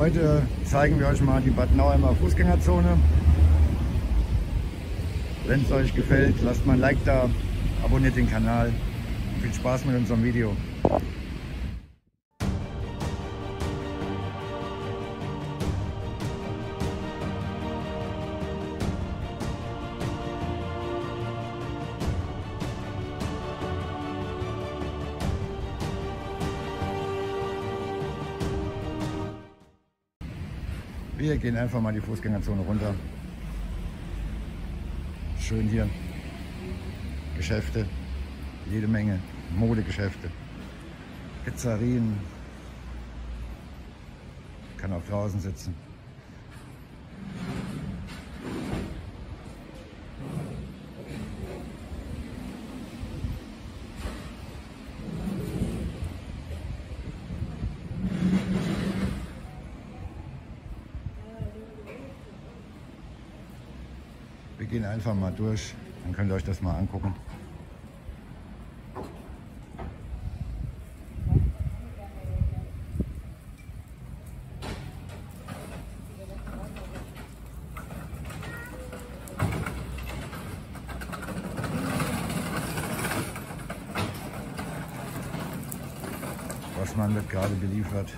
Heute zeigen wir euch mal die Bad Nauheimer Fußgängerzone. Wenn es euch gefällt, lasst mal ein Like da, abonniert den Kanal. Viel Spaß mit unserem Video. Wir gehen einfach mal die Fußgängerzone runter. Schön hier. Geschäfte, jede Menge. Modegeschäfte, Pizzerien. Kann auch draußen sitzen. Gehen einfach mal durch, dann könnt ihr euch das mal angucken. Was man wird gerade beliefert.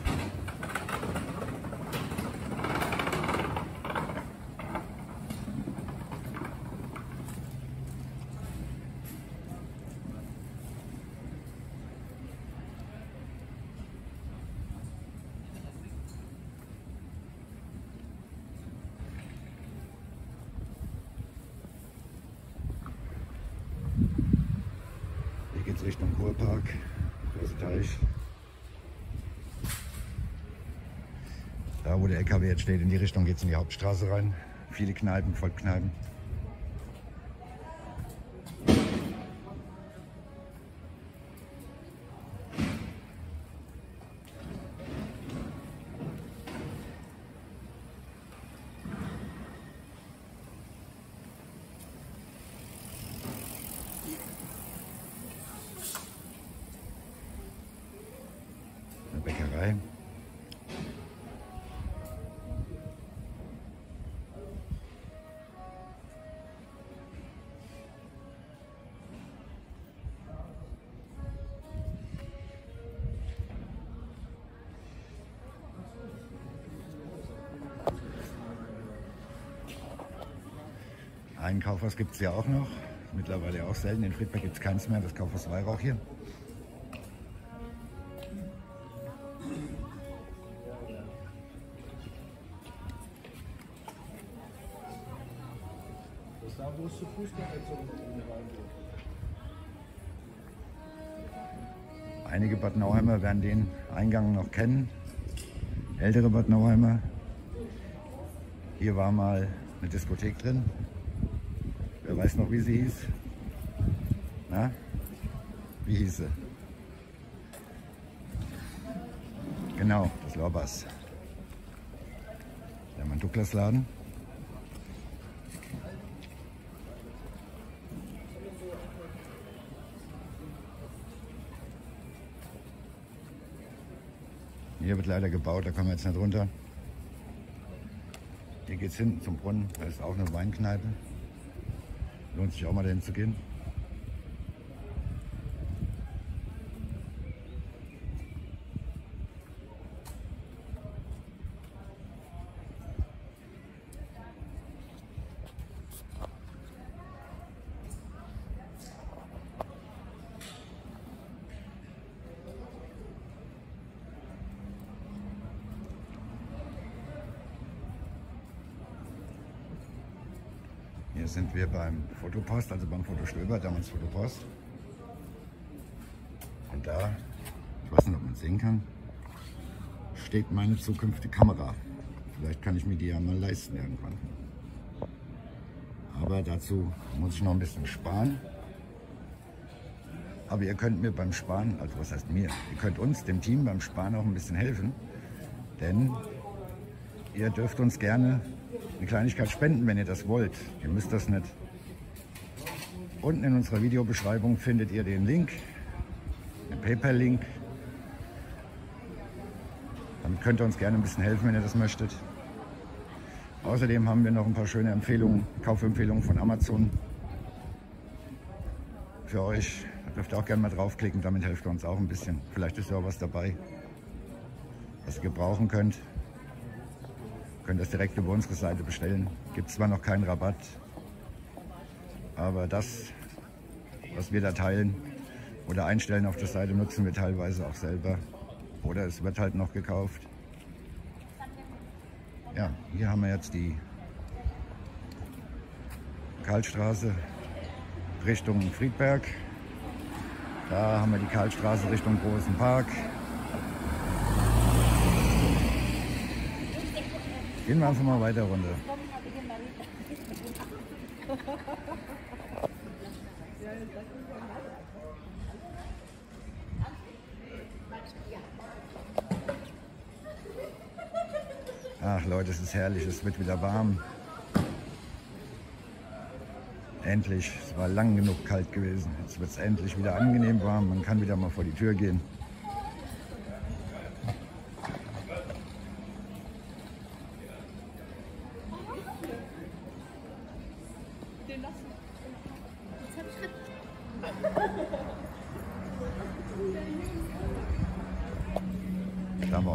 Hier geht es Richtung Kurpark, große Teich. Da wo der LKW jetzt steht, in die Richtung geht es in die Hauptstraße rein. Viele Kneipen, Volkskneipen. Eine Bäckerei. Ein Kaufhaus gibt es ja auch noch. Mittlerweile auch selten. In Friedberg gibt es keins mehr. Das Kaufhaus Weihrauch hier. Ist wo es zu Fußgängerzone. Einige Bad Nauheimer werden den Eingang noch kennen. Ältere Bad Nauheimer. Hier war mal eine Diskothek drin. Wer weiß noch, wie sie hieß? Na? Wie hieß sie? Genau, das Lorbas. Der Mann Douglas Laden. Hier wird leider gebaut, da kommen wir jetzt nicht runter. Hier geht es hinten zum Brunnen, da ist auch eine Weinkneipe. Lohnt sich auch mal dahin zu gehen. Hier sind wir beim Fotopost, also beim Fotostöber, damals Fotopost. Und da, ich weiß nicht, ob man sehen kann, steht meine zukünftige Kamera. Vielleicht kann ich mir die ja mal leisten irgendwann. Aber dazu muss ich noch ein bisschen sparen. Aber ihr könnt mir beim Sparen, also was heißt mir, ihr könnt uns, dem Team beim Sparen auch ein bisschen helfen. Denn ihr dürft uns gerne eine Kleinigkeit spenden, wenn ihr das wollt. Ihr müsst das nicht. Unten in unserer Videobeschreibung findet ihr den Link, den PayPal-Link. Damit könnt ihr uns gerne ein bisschen helfen, wenn ihr das möchtet. Außerdem haben wir noch ein paar schöne Empfehlungen, Kaufempfehlungen von Amazon für euch. Da dürft ihr auch gerne mal draufklicken, damit helft ihr uns auch ein bisschen. Vielleicht ist ja auch was dabei, was ihr gebrauchen könnt. Könnt das direkt über unsere Seite bestellen. Gibt zwar noch keinen Rabatt, aber das, was wir da teilen oder einstellen auf der Seite, nutzen wir teilweise auch selber. Oder es wird halt noch gekauft. Ja, hier haben wir jetzt die Karlstraße Richtung Friedberg. Da haben wir die Karlstraße Richtung Großen Park. Gehen wir einfach mal weiter runter. Ach Leute, es ist herrlich, es wird wieder warm. Endlich, es war lang genug kalt gewesen. Jetzt wird es endlich wieder angenehm warm. Man kann wieder mal vor die Tür gehen.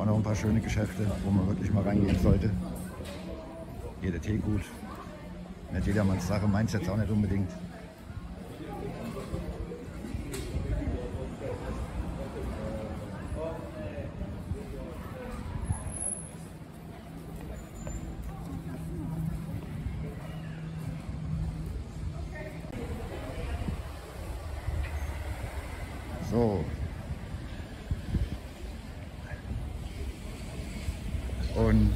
Noch ein paar schöne Geschäfte, wo man wirklich mal reingehen sollte. Hier der Teegut. Nicht jedermanns Sache, meins jetzt auch nicht unbedingt. So. Und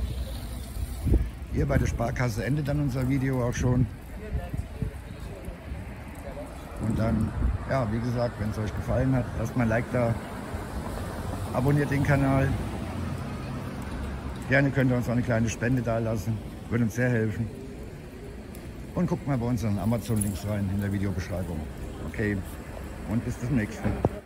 hier bei der Sparkasse endet dann unser Video auch schon. Und dann, ja, wie gesagt, wenn es euch gefallen hat, lasst mal ein Like da. Abonniert den Kanal. Gerne könnt ihr uns auch eine kleine Spende da lassen. Würde uns sehr helfen. Und guckt mal bei unseren Amazon-Links rein in der Videobeschreibung. Okay, und bis zum nächsten Mal.